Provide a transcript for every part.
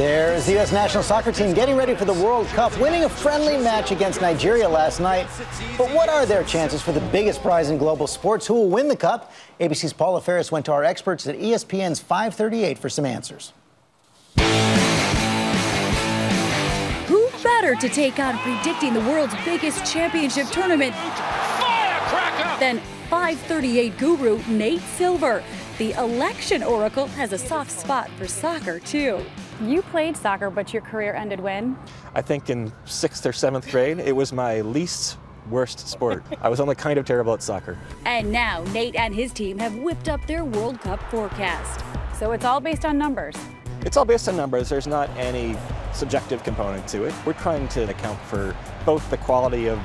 There's the U.S. national soccer team getting ready for the World Cup, winning a friendly match against Nigeria last night. But what are their chances for the biggest prize in global sports? Who will win the Cup? ABC's Paula Faris went to our experts at ESPN's 538 for some answers. Who better to take on predicting the world's biggest championship tournament than 538 guru Nate Silver? The election oracle has a soft spot for soccer, too. You played soccer, but your career ended when? I think in sixth or seventh grade. It was my least worst sport. I was only kind of terrible at soccer. And now Nate and his team have whipped up their World Cup forecast. So it's all based on numbers. It's all based on numbers. There's not any subjective component to it. We're trying to account for both the quality of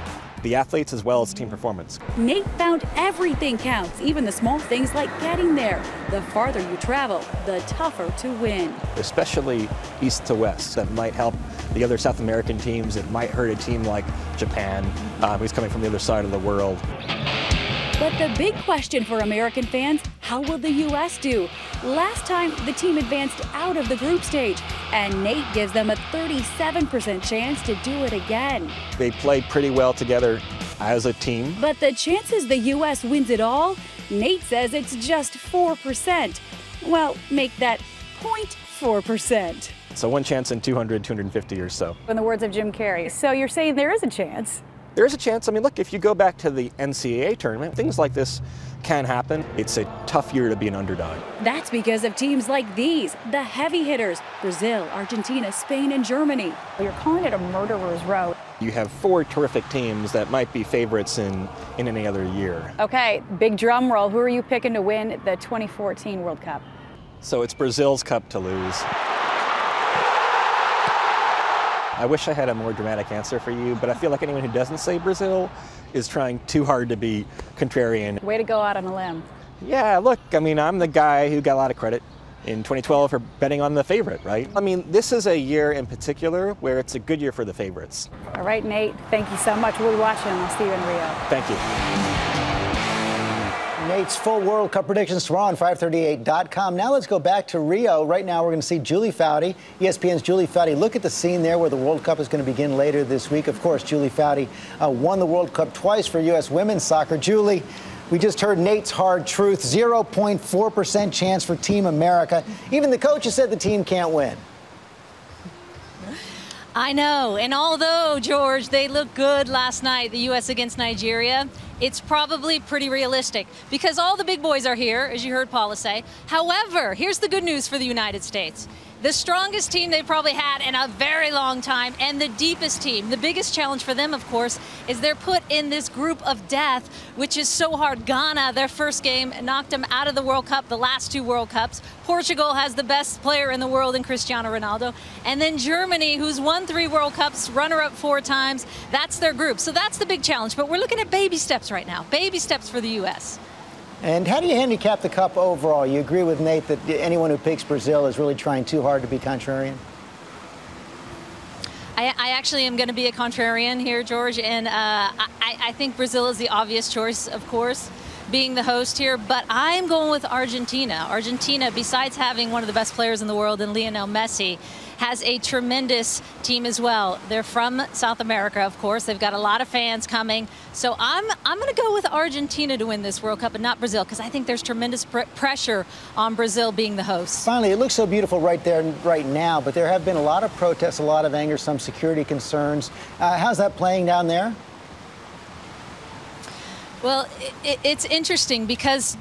the athletes as well as team performance. Nate found everything counts, even the small things like getting there. The farther you travel, the tougher to win. Especially east to west. That might help the other South American teams. It might hurt a team like Japan, uh, who's coming from the other side of the world. But the big question for American fans, how will the U.S. do? Last time, the team advanced out of the group stage, and Nate gives them a 37% chance to do it again. They played pretty well together as a team. But the chances the U.S. wins it all, Nate says it's just 4%. Well, make that 0.4%. So one chance in 200, 250 or so. In the words of Jim Carrey. So you're saying there is a chance? There is a chance. I mean, look, if you go back to the NCAA tournament, things like this can happen. It's a tough year to be an underdog. That's because of teams like these, the heavy hitters Brazil, Argentina, Spain, and Germany. You're calling it a murderer's row. You have four terrific teams that might be favorites in, in any other year. Okay, big drum roll. Who are you picking to win the 2014 World Cup? So it's Brazil's cup to lose. I wish I had a more dramatic answer for you, but I feel like anyone who doesn't say Brazil is trying too hard to be contrarian. Way to go out on a limb. Yeah, look, I mean, I'm the guy who got a lot of credit in 2012 for betting on the favorite, right? I mean, this is a year in particular where it's a good year for the favorites. All right, Nate, thank you so much. We'll be watching. I'll see you in Rio. Thank you. Nate's full World Cup predictions tomorrow on 538.com. Now let's go back to Rio. Right now, we're going to see Julie Foudy, ESPN's Julie Foudy. Look at the scene there where the World Cup is going to begin later this week. Of course, Julie Foudy uh, won the World Cup twice for U.S. women's soccer. Julie, we just heard Nate's hard truth 0.4% chance for Team America. Even the coaches said the team can't win. I know. And although, George, they looked good last night, the U.S. against Nigeria, it's probably pretty realistic because all the big boys are here, as you heard Paula say. However, here's the good news for the United States the strongest team they've probably had in a very long time and the deepest team. The biggest challenge for them, of course, is they're put in this group of death, which is so hard. Ghana, their first game, knocked them out of the World Cup, the last two World Cups. Portugal has the best player in the world in Cristiano Ronaldo. And then Germany, who's won three World Cups, runner up four times. That's their group. So that's the big challenge. But we're looking at baby steps right now, baby steps for the U.S. And how do you handicap the cup overall? You agree with Nate that anyone who picks Brazil is really trying too hard to be contrarian? I, I actually am going to be a contrarian here, George, and uh, I, I think Brazil is the obvious choice, of course being the host here, but I'm going with Argentina. Argentina, besides having one of the best players in the world in Lionel Messi, has a tremendous team as well. They're from South America, of course. They've got a lot of fans coming. So I'm I'm going to go with Argentina to win this World Cup and not Brazil because I think there's tremendous pr pressure on Brazil being the host. Finally, it looks so beautiful right there right now, but there have been a lot of protests, a lot of anger, some security concerns. Uh, how's that playing down there? Well, it, it's interesting because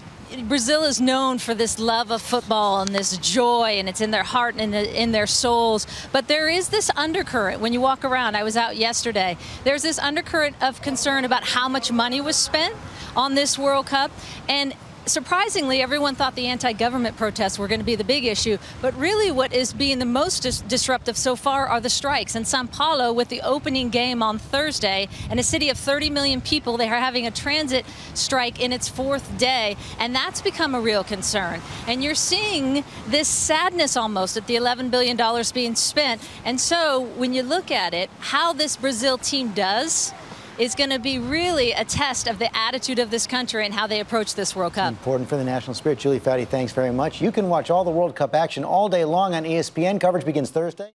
Brazil is known for this love of football and this joy, and it's in their heart and in their souls. But there is this undercurrent when you walk around. I was out yesterday. There's this undercurrent of concern about how much money was spent on this World Cup. And surprisingly, everyone thought the anti-government protests were going to be the big issue, but really what is being the most dis disruptive so far are the strikes. In Sao Paulo, with the opening game on Thursday, in a city of 30 million people, they are having a transit strike in its fourth day, and that's become a real concern. And you're seeing this sadness almost at the $11 billion being spent. And so when you look at it, how this Brazil team does, is going to be really a test of the attitude of this country and how they approach this World Cup. Important for the national spirit. Julie Foudy, thanks very much. You can watch all the World Cup action all day long on ESPN. Coverage begins Thursday.